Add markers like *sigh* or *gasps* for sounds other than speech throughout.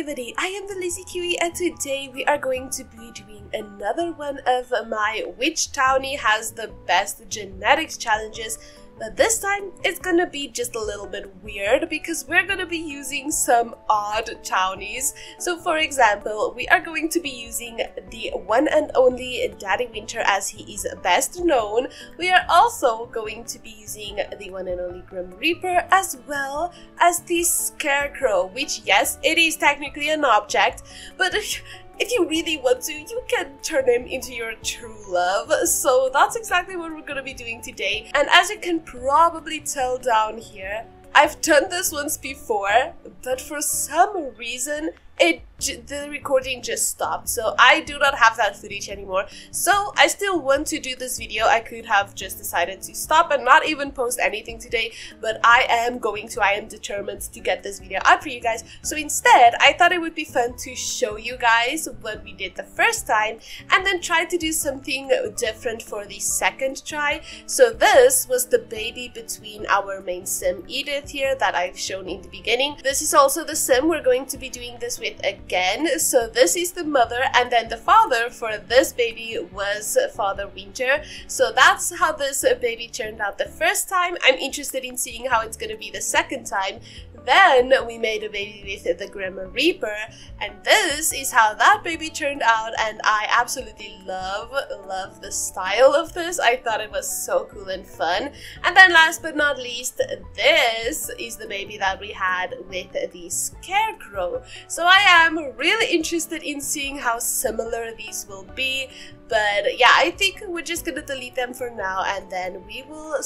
everybody, I am the Lazy Kiwi and today we are going to be doing another one of my Which Townie has the best genetics challenges but this time, it's gonna be just a little bit weird because we're gonna be using some odd townies. So for example, we are going to be using the one and only Daddy Winter as he is best known. We are also going to be using the one and only Grim Reaper as well as the Scarecrow, which yes, it is technically an object, but *laughs* if you really want to, you can turn him into your true love. So that's exactly what we're gonna be doing today. And as you can probably tell down here, I've done this once before, but for some reason, it the recording just stopped so I do not have that footage anymore. So I still want to do this video. I could have just decided to stop and not even post anything today but I am going to I am determined to get this video out for you guys. So instead I thought it would be fun to show you guys what we did the first time and then try to do something different for the second try. So this was the baby between our main sim Edith here that I've shown in the beginning. This is also the sim we're going to be doing this with again. So this is the mother and then the father for this baby was Father Winter. So that's how this baby turned out the first time. I'm interested in seeing how it's gonna be the second time. Then we made a baby with the Grim Reaper, and this is how that baby turned out. And I absolutely love, love the style of this. I thought it was so cool and fun. And then last but not least, this is the baby that we had with the Scarecrow. So I am really interested in seeing how similar these will be. But yeah, I think we're just gonna delete them for now and then we will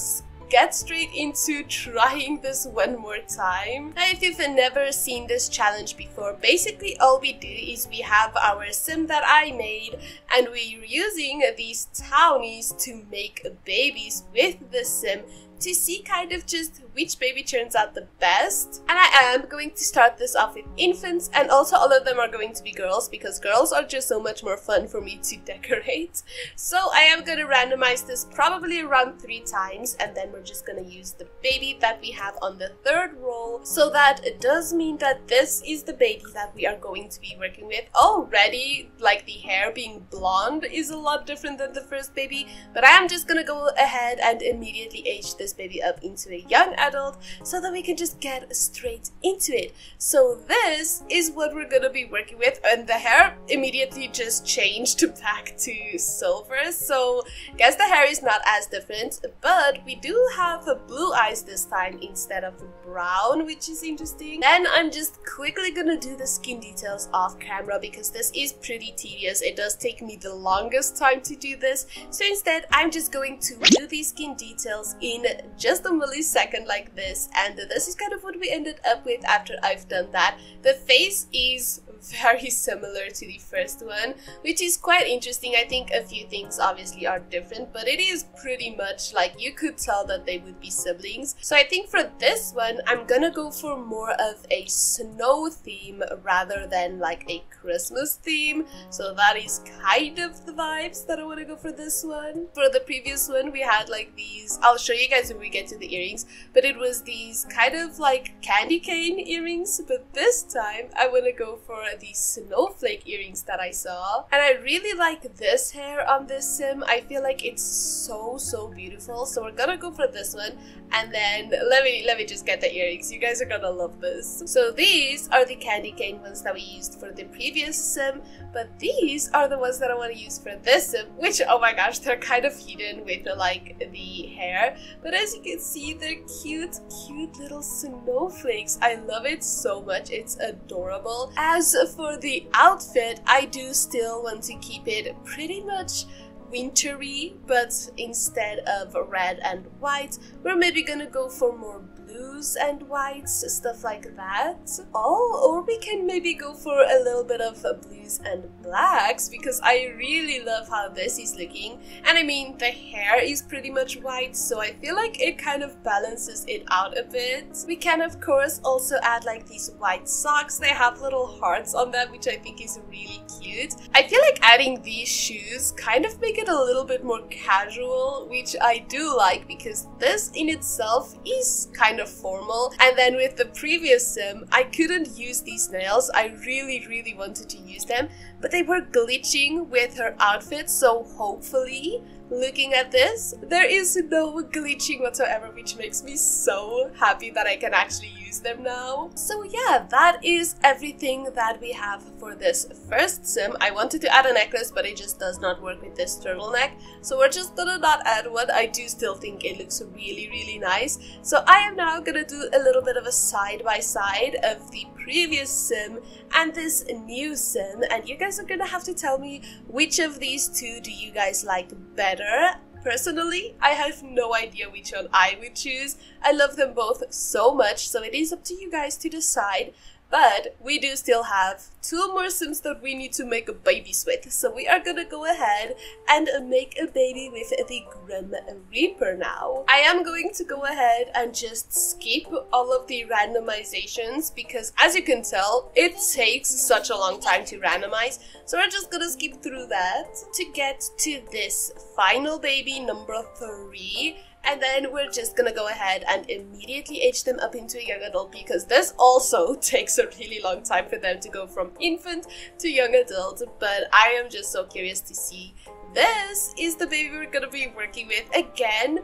get straight into trying this one more time. Now, if you've never seen this challenge before, basically all we do is we have our sim that I made and we're using these townies to make babies with the sim to see kind of just which baby turns out the best. And I am going to start this off with infants and also all of them are going to be girls because girls are just so much more fun for me to *laughs* decorate. So I am going to randomize this probably around three times and then we're just going to use the baby that we have on the third roll. So that it does mean that this is the baby that we are going to be working with. Already, like the hair being blonde is a lot different than the first baby, but I am just going to go ahead and immediately age this baby up into a young adult so that we can just get straight into it. So this is what we're gonna be working with and the hair immediately just changed *laughs* back to silver. So guess the hair is not as different, but we do have blue eyes this time instead of brown, which is interesting. Then I'm just quickly gonna do the skin details off camera because this is pretty tedious. It does take me the longest time to do this. So instead, I'm just going to do these skin details in just a millisecond like this and this is kind of what we ended up with after I've done that. The face is very *laughs* similar to the first one, which is quite interesting. I think a few things obviously are different, but it is pretty much like you could tell that they would be siblings. So I think for this one, I'm gonna go for more of a snow theme rather than like a Christmas theme. So that is kind of the vibes that I want to go for this one. For the previous one, we had like these, I'll show you guys when we get to the earrings, but it was these kind of like candy cane earrings, but this time I want to go for these snowflake earrings that I saw. And I really like this hair on this sim. I feel like it's so, so beautiful. So we're gonna go for this one. And then let me let me just get the earrings. You guys are gonna love this. So these are the candy cane ones that we used for the previous sim. But these are the ones that I want to use for this sim. Which, oh my gosh, they're kind of hidden with like the hair. But as you can see, they're cute, cute little snowflakes. I love it so much. It's adorable. As for the outfit, I do still want to keep it pretty much wintry, but instead of red and white, we're maybe gonna go for more blues and whites, stuff like that. Oh, or we can maybe go for a little bit of uh, blues and blacks because I really love how this is looking. And I mean, the hair is pretty much white, so I feel like it kind of balances it out a bit. We can of course also add like these white socks. They have little hearts on them, which I think is really cute. I feel like adding these shoes kind of make it a little bit more casual, which I do like because this in itself is kind of of formal. And then with the previous sim, I couldn't use these nails. I really, really wanted to use them, but they were glitching with her outfit, so hopefully looking at this, there is no glitching whatsoever, which makes me so happy that I can actually use them now. So yeah, that is everything that we have for this first sim. I wanted to add a necklace, but it just does not work with this turtleneck, so we're just gonna not add one. I do still think it looks really, really nice. So I am now gonna do a little bit of a side-by-side -side of the previous sim and this new sim, and you guys are gonna have to tell me which of these two do you guys like better. Personally, I have no idea which one I would choose. I love them both so much, so it is up to you guys to decide. But we do still have two more Sims that we need to make a babies with. So we are gonna go ahead and make a baby with the Grim Reaper now. I am going to go ahead and just skip all of the randomizations because as you can tell, it takes such a long time to randomize. So we're just gonna skip through that to get to this final baby number three and then we're just gonna go ahead and immediately age them up into a young adult because this also *laughs* takes a really long time for them to go from infant to young adult. But I am just so curious to see. This is the baby we're gonna be working with again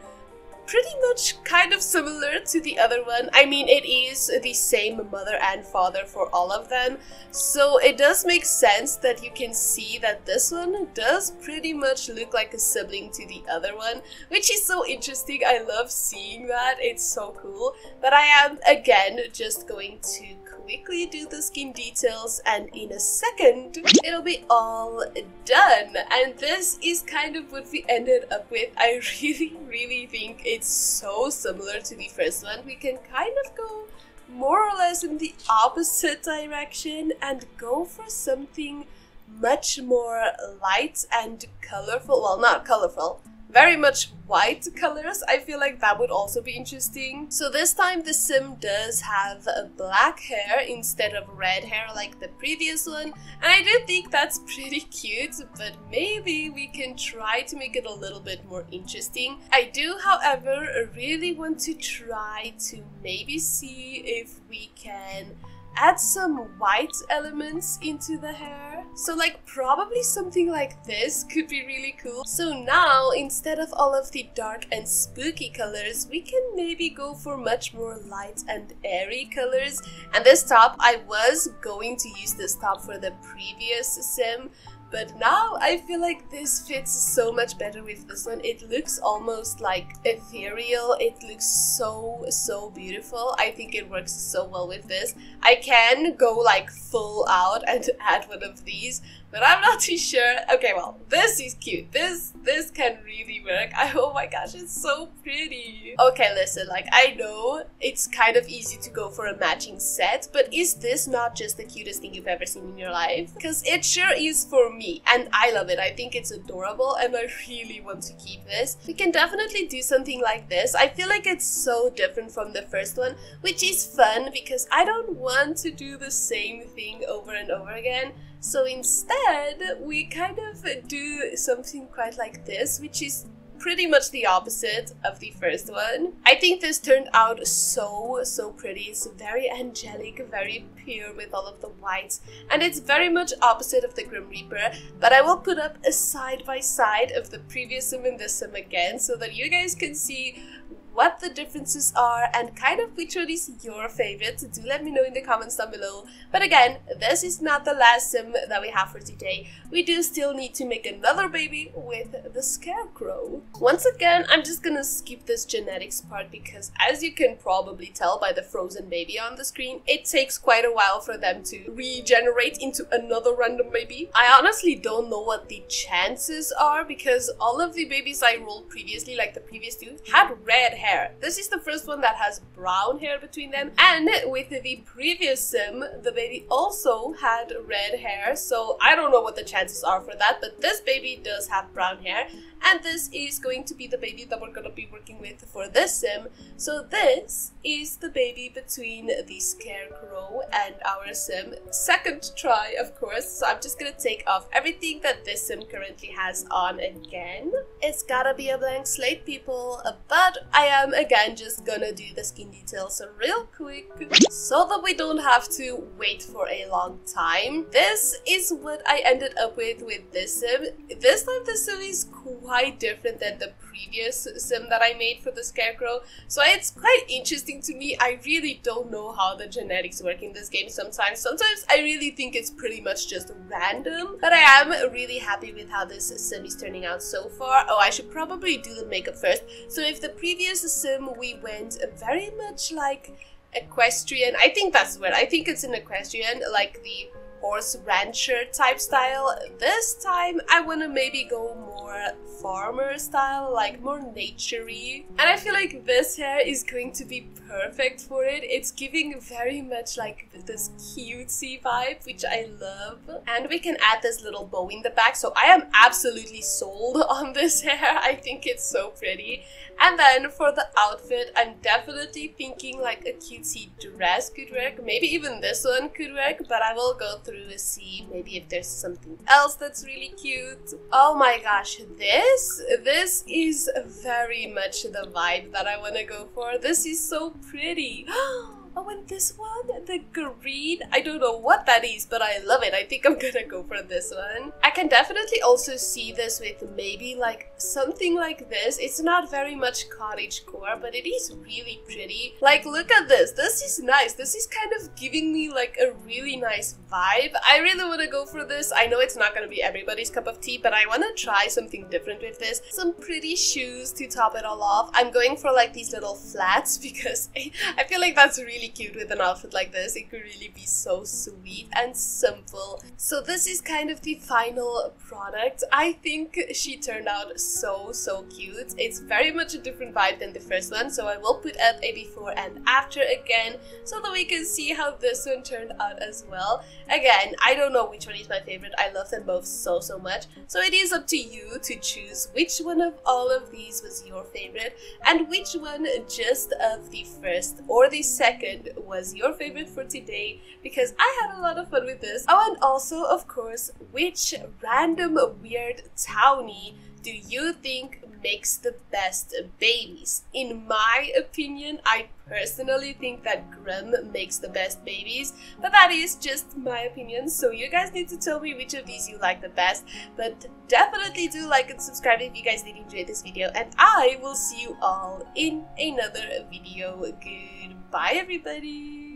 pretty much kind of similar to the other one. I mean, it is the same mother and father for all of them, so it does make sense that you can see that this one does pretty much look like a sibling to the other one, which is so interesting. I love seeing that, it's so cool. But I am, again, just going to quickly do the skin details and in a second it'll be all done and this is kind of what we ended up with I *laughs* really really think it's so similar to the first one. We can kind of go more or less in the opposite direction and go for something much more light and colorful. Well not colorful very much white colors. I feel like that would also be interesting. So this time the sim does have black hair instead of red hair like the previous one. And I do think that's *laughs* pretty cute, but maybe we can try to make it a little bit more interesting. I do, however, really want to try to maybe see if we can add some white elements into the hair. So like probably something like this could be really cool. So now instead of all of the dark and spooky colors, we can maybe go for much more light and airy colors. And this top, I was going to use this top for the previous sim, but now I feel like this fits so much better with this one. It looks almost like ethereal. It looks so, so beautiful. I think it works so well with this. I can go like full out and *laughs* add one of these, but I'm not too sure. Okay, well, this is cute. This this can really work. I *laughs* oh my gosh, it's so pretty. Okay, listen, like I know it's kind of easy to go for a matching set, but is this not just the cutest thing you've ever seen in your life? Because it sure is for me, and I love it. I think it's adorable, and I really want to keep this. We can definitely do something like this. I feel like it's so different from the first one, which is fun because I don't want to do the same thing over and over again. So instead, we kind of do something quite like this, which is pretty much the opposite of the first one. I think this turned out so, so pretty. It's very angelic, very pure with all of the whites, and it's very much opposite of the Grim Reaper, but I will put up a side by side of the previous sim and this sim again so that you guys can see what the differences are and kind of which one is your favorite. Do let me know in the comments down below. But again, this is not the last sim that we have for today. We do still need to make another baby with the scarecrow. Once again, I'm just gonna skip this genetics part because as you can probably tell by the frozen baby on the screen, it takes quite a while for them to regenerate into another random baby. I honestly don't know what the chances are because all of the babies I rolled previously, like the previous two, had red hair. This is the first one that has brown hair between them. And with the previous sim, the baby also had red hair. So I don't know what the chances are for that, but this baby does have brown hair. And this is going to be the baby that we're going to be working with for this sim. So this is the baby between the scarecrow and our sim. Second try, of course. So I'm just going to take off everything that this sim currently has on again. It's gotta be a blank slate, people. But I am again just gonna do the skin details real quick so that we don't have to wait for a long time. This is what I ended up with with this sim. This time the sim is quite different than the previous sim that I made for the Scarecrow. So it's quite interesting to me. I really don't know how the genetics work in this game sometimes. Sometimes I really think it's pretty much just random. But I am really happy with how this sim is turning out so far. Oh, I should probably do the makeup first. So if the previous sim we went very much like equestrian, I think that's what, I think it's an equestrian, like the horse rancher type style. This time I want to maybe go more farmer style, like more naturey. And I feel like this hair is going to be perfect for it. It's giving very much like this cutesy vibe, which I love. And we can add this little bow in the back. So I am absolutely sold *laughs* on this hair. I think it's so pretty. And then for the outfit, I'm definitely thinking like a cutesy dress could work. Maybe even this one could work, but I will go through and see maybe if there's something else that's really cute. Oh my gosh, this, this is very much the vibe that I want to go for. This is so pretty. *gasps* Oh Oh, and this one, the green, I don't know what that is, but I love it. I think I'm gonna go for this one. I can definitely also see this with maybe like something like this. It's not very much cottage core, but it is really pretty. Like, look at this. This is nice. This is kind of giving me like a really nice vibe. I really want to go for this. I know it's not gonna be everybody's cup of tea, but I want to try something different with this. Some pretty shoes to top it all off. I'm going for like these little flats *laughs* because I feel like that's really cute with an outfit like this. It could really be so sweet and simple. So this is kind of the final product. I think she turned out so, so cute. It's very much a different vibe than the first one. So I will put up a before and after again so that we can see how this one turned out as well. Again, I don't know which one is my favorite. I love them both so, so much. So it is up to you to choose which one of all of these was your favorite and which one just of the first or the second was your favorite for today because I had a lot of fun with this. Oh, and also, of course, which random weird townie do you think makes the best babies? In my opinion, I personally think that Grim makes the best babies, but that is just my opinion, so you guys need to tell me which of these you like the best. But definitely do like and subscribe if you guys did enjoy this video, and I will see you all in another video. Goodbye, everybody!